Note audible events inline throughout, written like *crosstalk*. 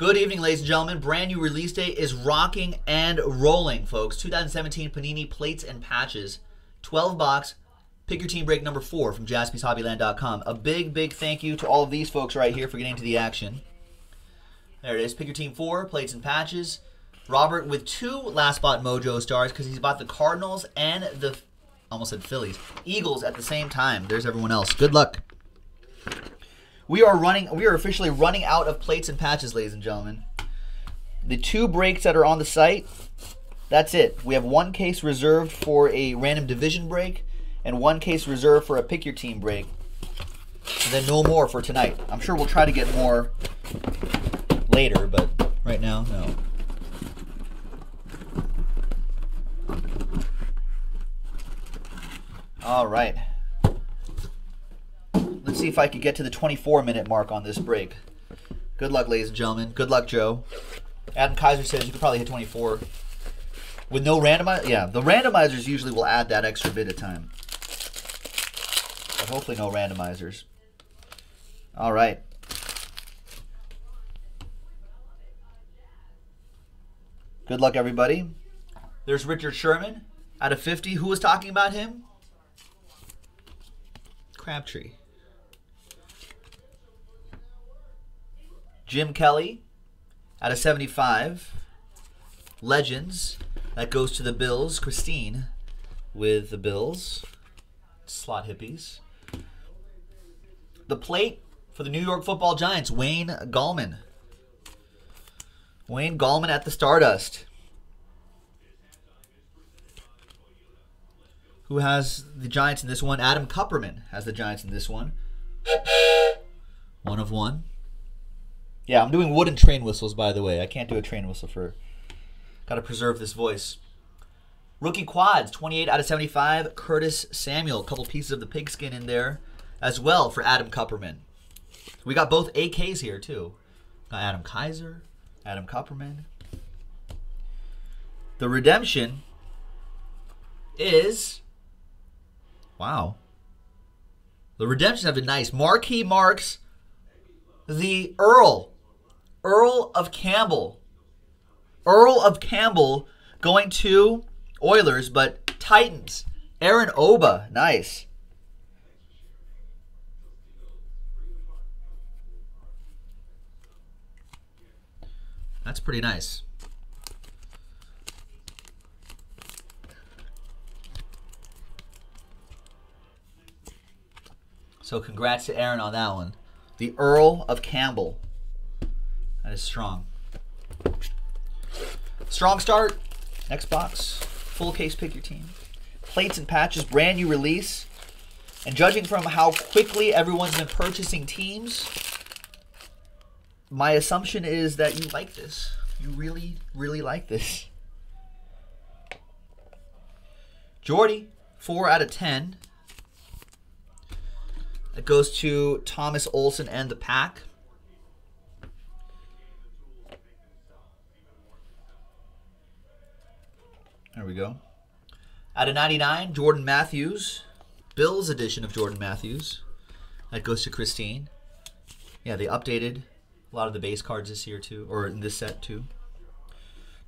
Good evening, ladies and gentlemen. Brand new release date is rocking and rolling, folks. 2017 Panini Plates and Patches. 12 box. Pick your team break number four from jaspyshobbyland.com. A big, big thank you to all of these folks right here for getting to the action. There it is. Pick your team four, plates and patches. Robert with two last spot mojo stars because he's bought the Cardinals and the almost said Phillies. Eagles at the same time. There's everyone else. Good luck. We are running we are officially running out of plates and patches, ladies and gentlemen. The two breaks that are on the site, that's it. We have one case reserved for a random division break and one case reserved for a pick your team break. And then no more for tonight. I'm sure we'll try to get more later, but right now, no. All right. Let's see if I can get to the 24 minute mark on this break. Good luck, ladies and gentlemen. Good luck, Joe. Adam Kaiser says you could probably hit 24. With no randomizer? Yeah, the randomizers usually will add that extra bit of time. But hopefully no randomizers. All right. Good luck, everybody. There's Richard Sherman out of 50. Who was talking about him? Crabtree. Jim Kelly out of 75. Legends. That goes to the Bills. Christine with the Bills. Slot hippies. The plate for the New York football Giants, Wayne Gallman. Wayne Gallman at the Stardust. Who has the Giants in this one? Adam Kupperman has the Giants in this one. One of one. Yeah, I'm doing wooden train whistles, by the way. I can't do a train whistle for. Got to preserve this voice. Rookie quads, 28 out of 75. Curtis Samuel, a couple pieces of the pigskin in there as well for Adam Kupperman. We got both AKs here, too. Got Adam Kaiser, Adam Kupperman. The redemption is. Wow. The redemption have been nice. Marquee marks the Earl. Earl of Campbell. Earl of Campbell going to Oilers, but Titans. Aaron Oba. Nice. That's pretty nice. So congrats to Aaron on that one. The Earl of Campbell. That is strong. Strong start. Next box. Full case pick your team. Plates and patches, brand new release. And judging from how quickly everyone's been purchasing teams, my assumption is that you like this. You really, really like this. Jordy, 4 out of 10. That goes to Thomas Olson and the pack. There we go. Out of 99, Jordan Matthews. Bill's edition of Jordan Matthews. That goes to Christine. Yeah, they updated a lot of the base cards this year too, or in this set too.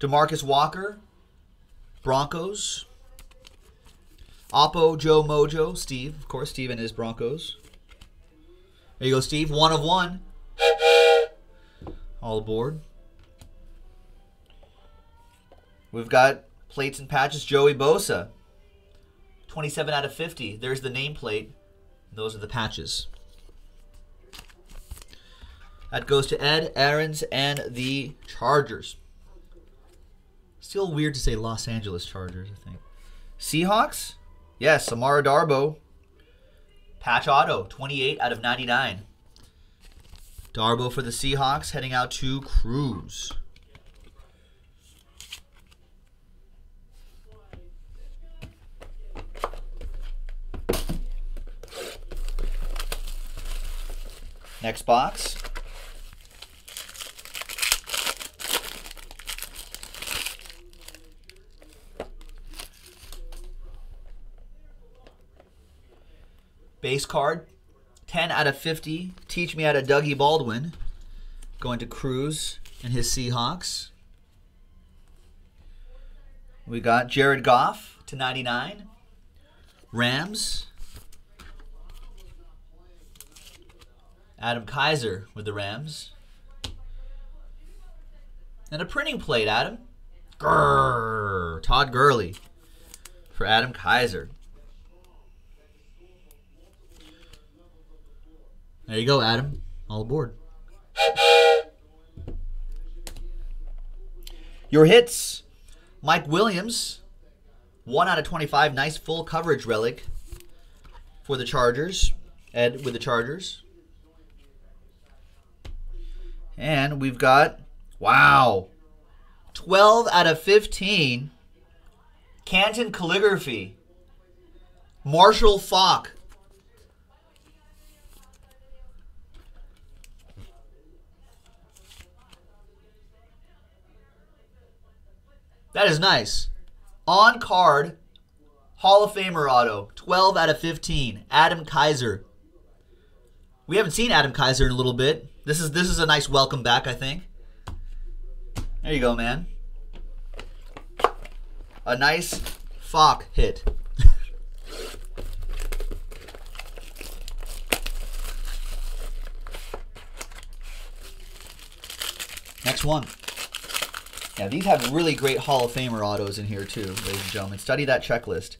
Demarcus Walker, Broncos. Oppo Joe Mojo, Steve, of course, Steve and his Broncos. There you go, Steve. One of one. All aboard. We've got plates and patches. Joey Bosa. 27 out of 50. There's the nameplate. Those are the patches. That goes to Ed, Aaron's, and the Chargers. Still weird to say Los Angeles Chargers, I think. Seahawks? Yes, Samara Darboh. Patch Auto, 28 out of 99. Darboh for the Seahawks, heading out to Cruz. Next box. Base card, 10 out of 50. Teach me out of Dougie Baldwin. Going to Cruz. and his Seahawks. We got Jared Goff to 99. Rams. Adam Kaiser with the Rams. And a printing plate, Adam. Grrr. Todd Gurley for Adam Kaiser. There you go, Adam. All aboard. Your hits Mike Williams, 1 out of 25. Nice full coverage relic for the Chargers. Ed with the Chargers. And we've got, wow, 12 out of 15. Canton Calligraphy. Marshall Faulk. That is nice. On card, Hall of Famer auto, 12 out of 15. Adam Kaiser. We haven't seen Adam Kaiser in a little bit. This is this is a nice welcome back, I think. There you go, man. A nice Faulk hit. *laughs* Next one. Yeah, these have really great Hall of Famer autos in here too, ladies and gentlemen. Study that checklist.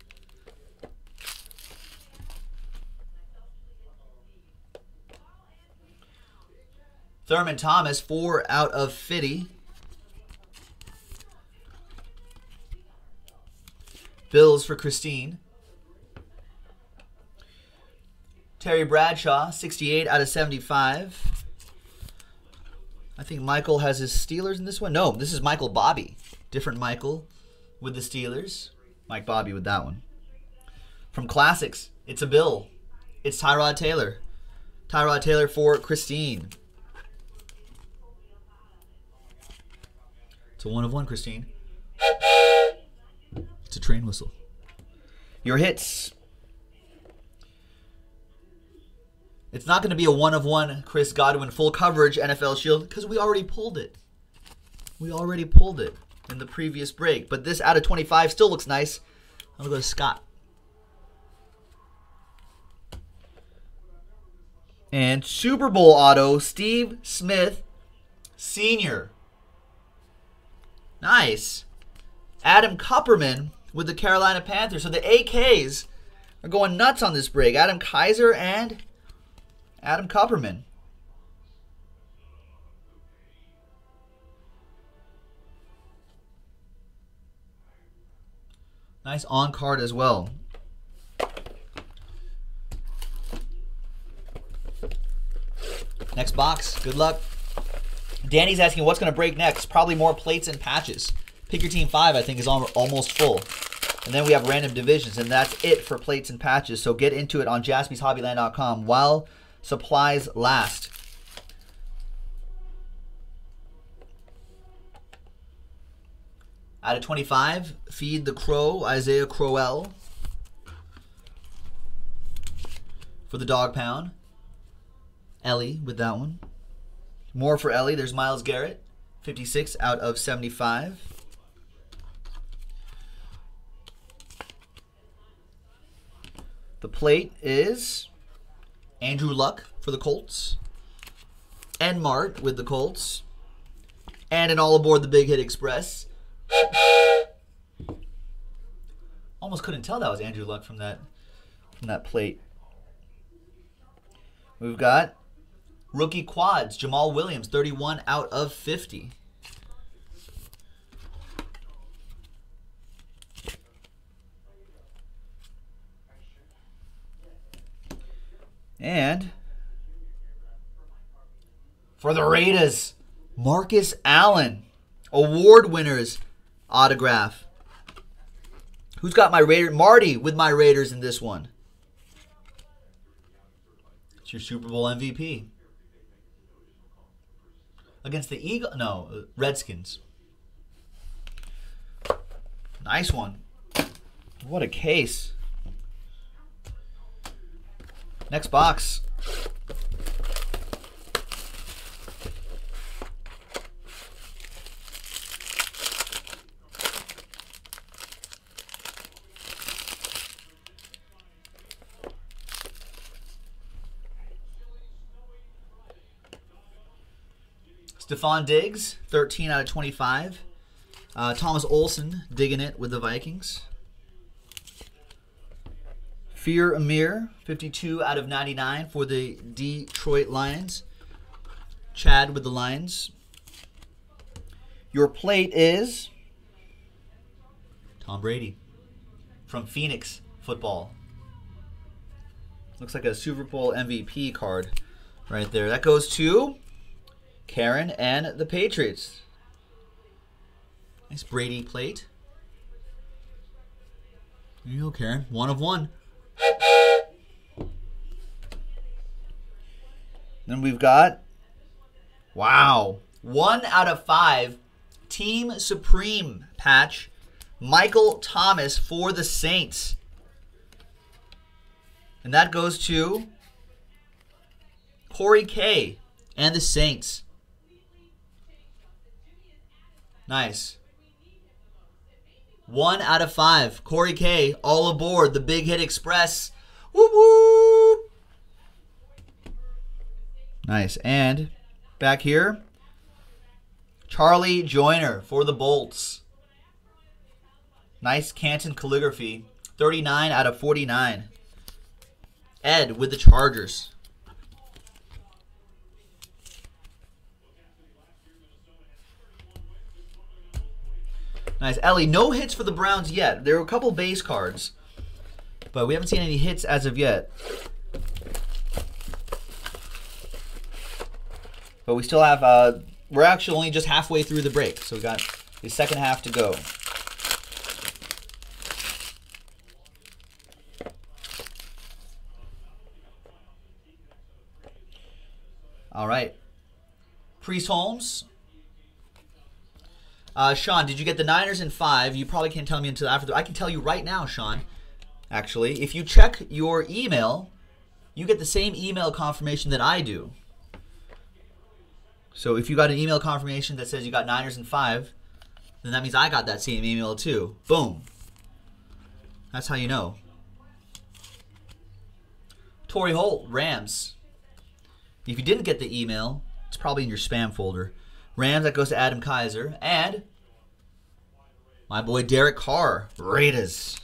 Thurman Thomas, 4 out of 50. Bills for Christine. Terry Bradshaw, 68 out of 75. I think Michael has his Steelers in this one. No, this is Michael Bobby. Different Michael with the Steelers. Mike Bobby with that one. From Classics, it's a Bill. It's Tyrod Taylor. Tyrod Taylor for Christine. It's a one of one, Christine. It's a train whistle. Your hits. It's not going to be a one of one Chris Godwin full coverage NFL Shield because we already pulled it. We already pulled it in the previous break. But this out of 25 still looks nice. I'm going to go to Scott. And Super Bowl auto, Steve Smith Sr. Nice. Adam Kupperman with the Carolina Panthers. So the AKs are going nuts on this break. Adam Kaiser and Adam Kupperman. Nice on card as well. Next box. Good luck. Danny's asking what's going to break next. Probably more plates and patches. Pick your team five, I think, is almost full. And then we have random divisions, and that's it for plates and patches. So get into it on jaspyshobbyland.com while supplies last. Out of 25, Feed the Crow, Isaiah Crowell. For the Dog Pound. Ellie with that one. More for Ellie. There's Myles Garrett, 56 out of 75. The plate is Andrew Luck for the Colts. And Mart with the Colts. And an all aboard the Big Hit Express. Almost couldn't tell that was Andrew Luck from that from that plate. We've got rookie quads, Jamaal Williams, 31 out of 50. And for the Raiders, Marcus Allen, award winners autograph. Who's got my Raider? Marty with my Raiders in this one. It's your Super Bowl MVP. Against the Eagle? No, Redskins. Nice one. What a case. Next box. Stefon Diggs, 13 out of 25. Uh, Thomas Olson digging it with the Vikings. Fear Amir, 52 out of 99 for the Detroit Lions. Chad with the Lions. Your plate is Tom Brady from Phoenix Football. Looks like a Super Bowl MVP card right there. That goes to Karen and the Patriots. Nice Brady plate. There you go, Karen. One of one. Then we've got, wow, one out of five Team Supreme patch, Michael Thomas for the Saints. And that goes to Corey K and the Saints. Nice. One out of five. Corey K, all aboard the Big Hit Express. Whoop whoop. Nice. And back here, Charlie Joiner for the Bolts. Nice Canton calligraphy. 39 out of 49. Ed with the Chargers. Nice. Ellie, no hits for the Browns yet. There were a couple base cards, but we haven't seen any hits as of yet. But we still have, uh, we're actually only just halfway through the break, so we got the second half to go. All right. Priest Holmes, uh, Sean, did you get the Niners in five? You probably can't tell me until after. The, I can tell you right now, Sean. Actually, if you check your email, you get the same email confirmation that I do. So if you got an email confirmation that says you got Niners in five, then that means I got that same email too. Boom. That's how you know. Torry Holt, Rams. If you didn't get the email, it's probably in your spam folder. Rams, that goes to Adam Kaiser. And my boy Derek Carr, Raiders.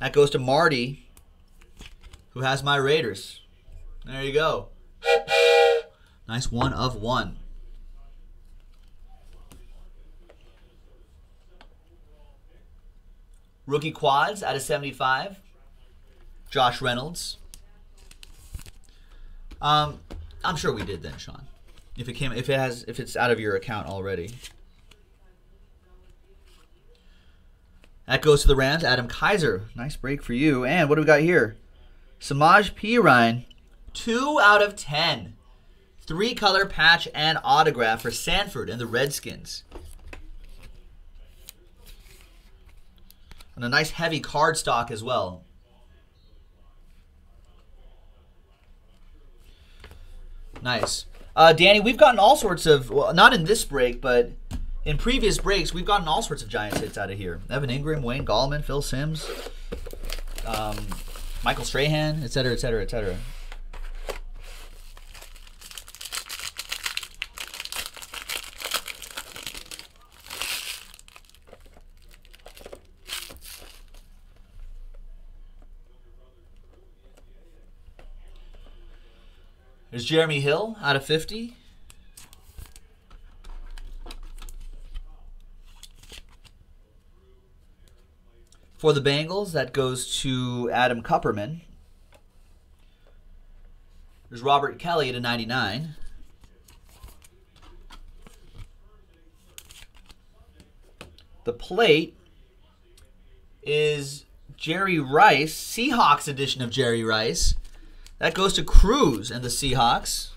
That goes to Marty, who has my Raiders. There you go. Nice one of one. Rookie quads out of 75. Josh Reynolds. Um, I'm sure we did then, Sean. If it came, if it has, if it's out of your account already. That goes to the Rams. Adam Kaiser, nice break for you. And what do we got here? Samaje Perine, two out of ten. Three color patch and autograph for Sanford and the Redskins. And a nice heavy card stock as well. Nice. Uh, Danny, we've gotten all sorts of, well, not in this break, but in previous breaks, we've gotten all sorts of Giants hits out of here. Evan Engram, Wayne Gallman, Phil Simms, um, Michael Strahan, et cetera, et cetera, et cetera. There's Jeremy Hill out of 50. For the Bengals, that goes to Adam Kupperman. There's Robert Kelly at a 99. The plate is Jerry Rice, Seahawks edition of Jerry Rice. That goes to Cruz and the Seahawks.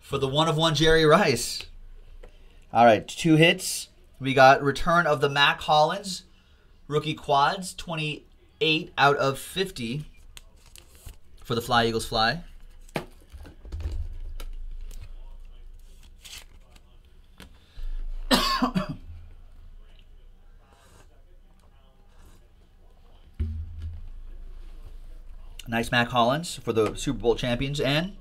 For the one of one Jerry Rice. All right, two hits. We got return of the Mack Hollins rookie quads, 28 out of 50 for the Fly Eagles Fly. Nice Mack Hollins for the Super Bowl champions. And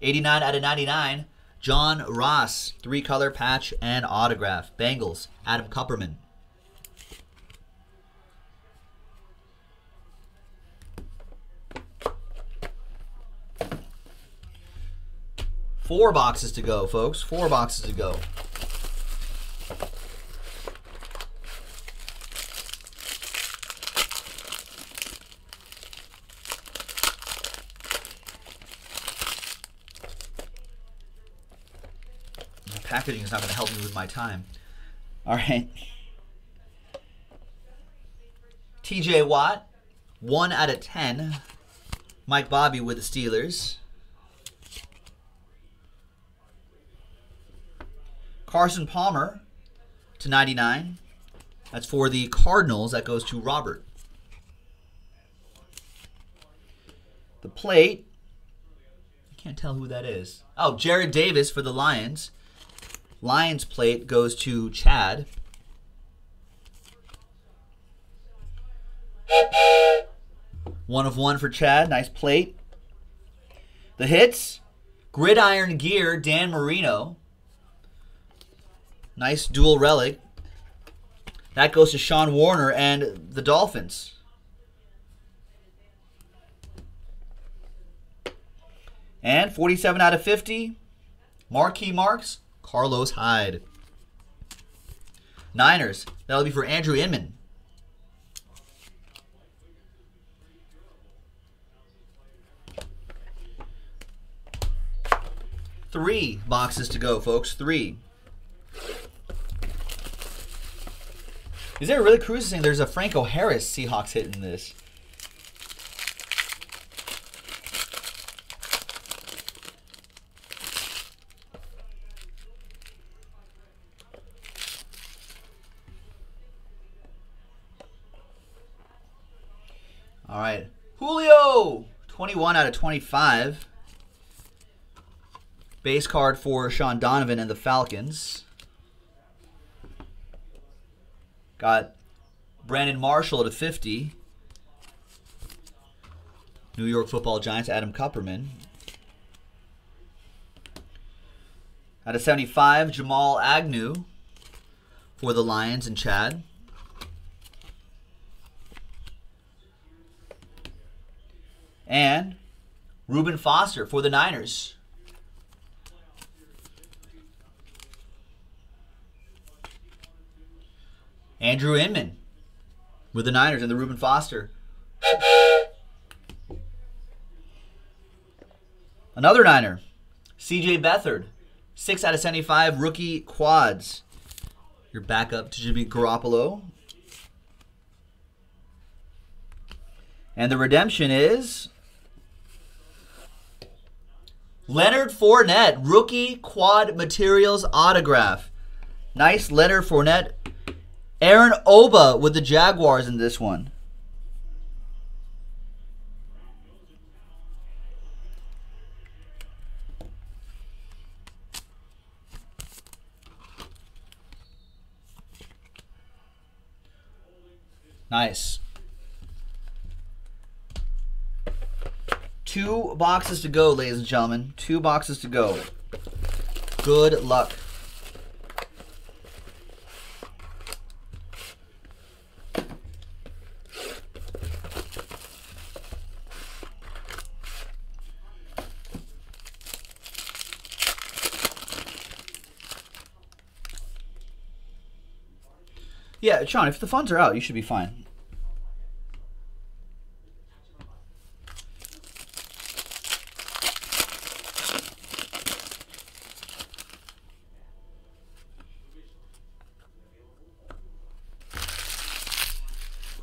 89 out of 99, John Ross. Three color patch and autograph. Bengals, Adam Kupperman. Four boxes to go, folks. Four boxes to go. Packaging is not going to help me with my time. All right. TJ Watt, 1 out of 10. Mike Bobby with the Steelers. Carson Palmer to 99. That's for the Cardinals. That goes to Robert. The plate. I can't tell who that is. Oh, Jarrad Davis for the Lions. Lions plate goes to Chad. One of one for Chad. Nice plate. The hits. Gridiron Gear, Dan Marino. Nice dual relic. That goes to Sean Warner and the Dolphins. And 47 out of 50. Marquee marks. Carlos Hyde. Niners. That'll be for Andrew Inman. Three boxes to go, folks. Three. Is there really cruising? There's a Franco Harris Seahawks hit in this. All right. Julio, 21 out of 25. Base card for Sean Donovan and the Falcons. Got Brandon Marshall to 50. New York Football Giants, Adam Kupperman. Out of 75, Jamal Agnew for the Lions and Chad. And Reuben Foster for the Niners. Andrew Inman with the Niners and the Reuben Foster. Another Niner, CJ Beathard, 6 out of 75 rookie quads. Your backup to Jimmy Garoppolo. And the redemption is Leonard Fournette, rookie quad materials autograph. Nice Leonard Fournette. Aaron Oba with the Jaguars in this one. Nice. Two boxes to go, ladies and gentlemen. Two boxes to go. Good luck. Yeah, Sean, if the funds are out, you should be fine.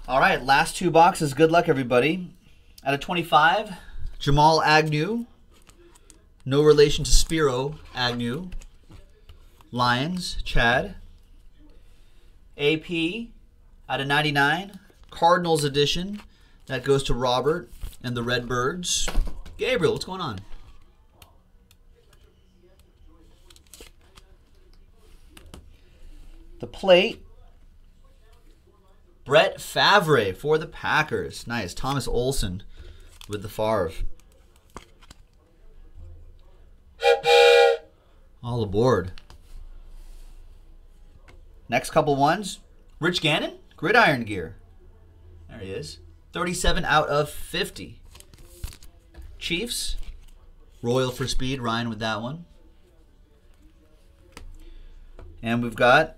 All right, last two boxes. Good luck, everybody. Out of 25, Jamal Agnew. No relation to Spiro Agnew. Lions, Chad. AP out of 99. Cardinals edition. That goes to Robert and the Redbirds. Gabriel, what's going on? The plate Brett Favre for the Packers. Nice. Thomas Olson with the Favre. All aboard. Next couple ones. Rich Gannon, Gridiron Gear. There he is. 37 out of 50. Chiefs, Royal for Speed, Ryan with that one. And we've got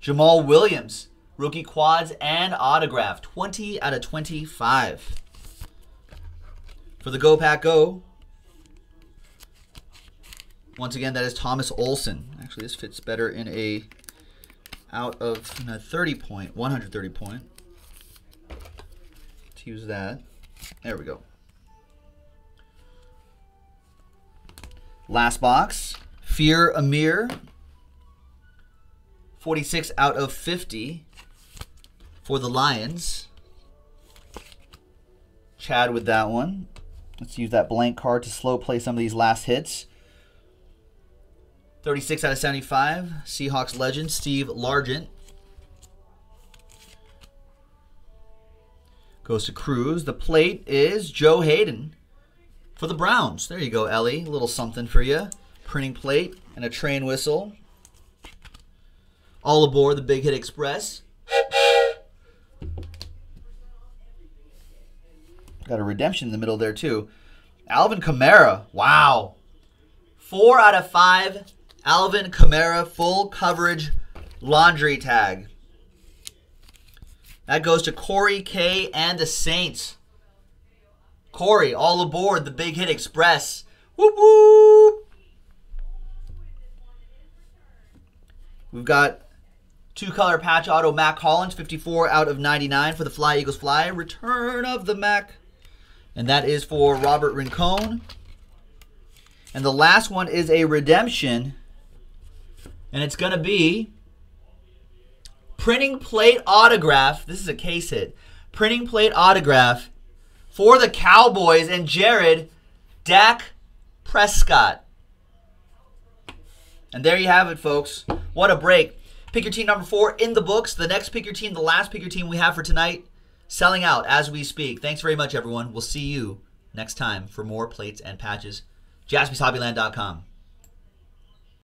Jamaal Williams, rookie quads and autograph. 20 out of 25. For the Go Pack Go, once again, that is Thomas Olson. Actually, this fits better in a out of a 30 point, 130 point. Let's use that. There we go. Last box, Fear Amir. 46 out of 50 for the Lions. Chad with that one. Let's use that blank card to slow play some of these last hits. 36 out of 75. Seahawks legend Steve Largent. Goes to Cruz. The plate is Joe Haden for the Browns. There you go, Ellie. A little something for you. Printing plate and a train whistle. All aboard the Big Hit Express. Got a redemption in the middle there, too. Alvin Kamara. Wow. Four out of five. Alvin Kamara full coverage laundry tag. That goes to Corey K and the Saints. Corey, all aboard the Big Hit Express. Whoop whoop. We've got two color patch auto Mack Hollins, 54 out of 99 for the Fly Eagles Fly. Return of the Mac. And that is for Robert Rincon. And the last one is a redemption. And it's going to be printing plate autograph. This is a case hit. Printing plate autograph for the Cowboys and Jared Dak Prescott. And there you have it, folks. What a break. Pick your team number four in the books. The next pick your team, the last pick your team we have for tonight, selling out as we speak. Thanks very much, everyone. We'll see you next time for more plates and patches. JaspysHobbyland.com.